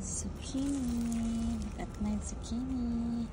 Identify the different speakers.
Speaker 1: Zucchini. Look got my zucchini.